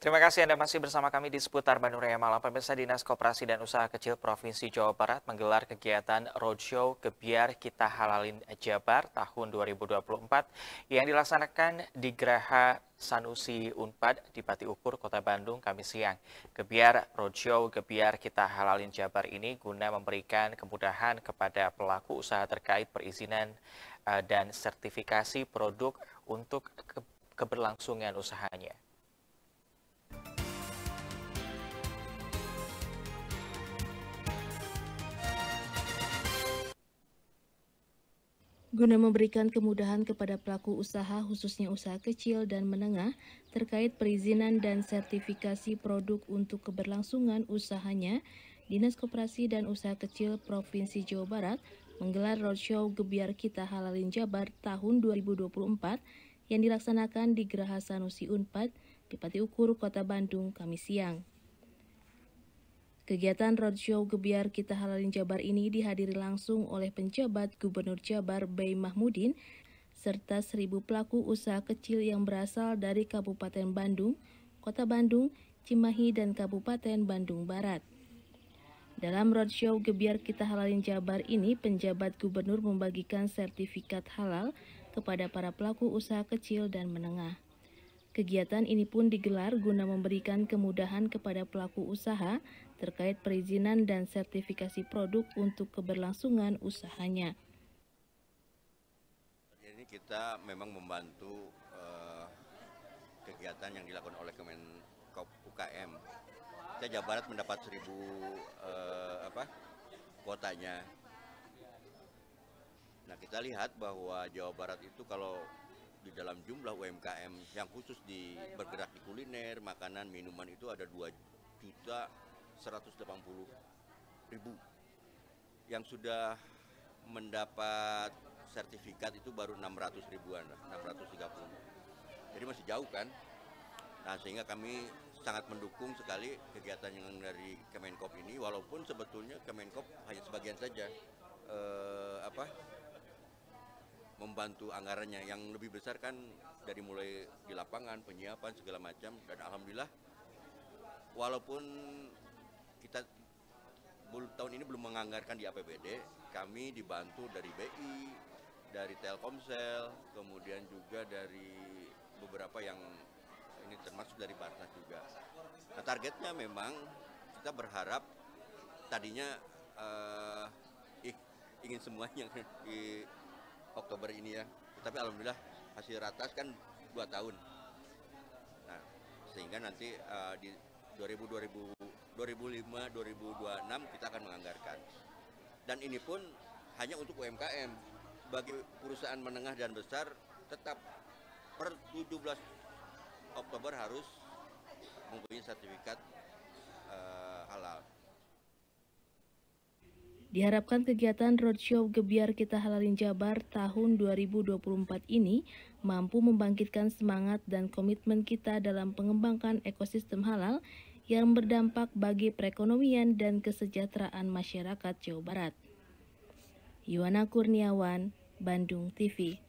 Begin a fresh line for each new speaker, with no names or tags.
Terima kasih Anda masih bersama kami di seputar Bandung Raya Malam. Pemirsa Dinas Koperasi dan Usaha Kecil Provinsi Jawa Barat menggelar kegiatan Roadshow Gebiar Kita Halalin Jabar tahun 2024 yang dilaksanakan di Geraha Sanusi Unpad di Pati Ukur, Kota Bandung, Kamis siang. Gebiar Roadshow Gebiar Kita Halalin Jabar ini guna memberikan kemudahan kepada pelaku usaha terkait perizinan eh, dan sertifikasi produk untuk keberlangsungan usahanya.
Guna memberikan kemudahan kepada pelaku usaha khususnya usaha kecil dan menengah terkait perizinan dan sertifikasi produk untuk keberlangsungan usahanya, Dinas Koperasi dan Usaha Kecil Provinsi Jawa Barat menggelar roadshow Gebiar Kita Halalin Jabar tahun 2024 yang dilaksanakan di Geraha Sanusi Unpad di Pati Ukur, Kota Bandung, Kamis siang. Kegiatan roadshow Gebiar Kita Halalin Jabar ini dihadiri langsung oleh penjabat Gubernur Jabar Bay Mahmudin serta seribu pelaku usaha kecil yang berasal dari Kabupaten Bandung, Kota Bandung, Cimahi, dan Kabupaten Bandung Barat. Dalam roadshow Gebiar Kita Halalin Jabar ini, penjabat gubernur membagikan sertifikat halal kepada para pelaku usaha kecil dan menengah. Kegiatan ini pun digelar guna memberikan kemudahan kepada pelaku usaha terkait perizinan dan sertifikasi produk untuk keberlangsungan usahanya.
Ini kita memang membantu uh, kegiatan yang dilakukan oleh Kemenkop UKM. Kita Jawa Barat mendapat seribu uh, apa kuotanya. Nah kita lihat bahwa Jawa Barat itu kalau di dalam jumlah UMKM yang khusus di bergerak di kuliner, makanan, minuman itu ada 2 juta 180 ribu. Yang sudah mendapat sertifikat itu baru 600 ribuan 630 jadi masih jauh kan? Nah sehingga kami sangat mendukung sekali kegiatan yang dari Kemenkop ini walaupun sebetulnya Kemenkop hanya sebagian saja eh, apa membantu anggarannya. Yang lebih besar kan dari mulai di lapangan penyiapan segala macam. Dan alhamdulillah walaupun kita tahun ini belum menganggarkan di APBD kami dibantu dari BI dari Telkomsel kemudian juga dari beberapa yang ini termasuk dari Basnas juga nah targetnya memang kita berharap tadinya uh, ingin semuanya di Oktober ini ya. Tapi alhamdulillah hasil ratas kan dua tahun. Nah, sehingga nanti uh, di 2000, 2000, 2005, 2026 kita akan menganggarkan. Dan ini pun hanya untuk UMKM. Bagi perusahaan menengah dan besar tetap per 17 Oktober harus mempunyai sertifikat uh, halal.
Diharapkan kegiatan roadshow Gebiar Kita Halalin Jabar tahun 2024 ini mampu membangkitkan semangat dan komitmen kita dalam mengembangkan ekosistem halal yang berdampak bagi perekonomian dan kesejahteraan masyarakat Jawa Barat. Yuwana Kurniawan, Bandung TV